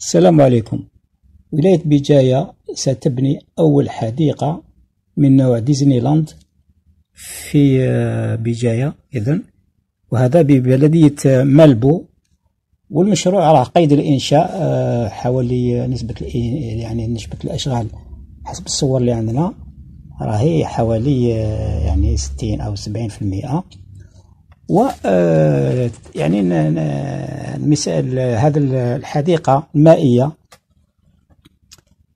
السلام عليكم. ولاية بجاية ستبني أول حديقة من نوع ديزني لاند في آه، بجاية إذن. وهذا ببلدية مالبو والمشروع راه قيد الإنشاء آه، حوالي نسبة يعني نسبة الأشغال حسب الصور اللي عندنا. راهي حوالي آه، يعني ستين أو سبعين في المئة. و يعني مثال هذه الحديقة المائية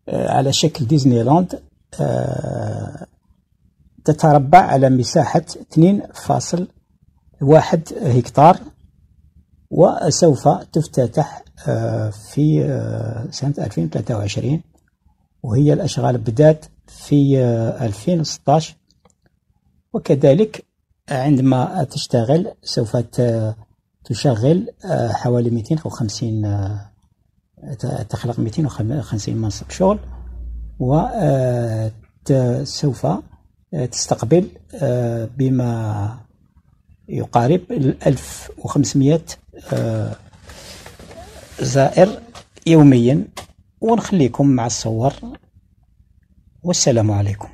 آه، على شكل ديزني لاند آه، تتربع على مساحة 2.1 هكتار وسوف تفتتح آه، في سنة 2023 وهي الأشغال بدات في 2016 وكذلك عندما تشتغل سوف تشغل حوالي 250 تخلق 250 منصب شغل وسوف آه، تستقبل آه، بما يقارب 1500 آه، زائر يوميا. ونخليكم مع الصور. والسلام عليكم.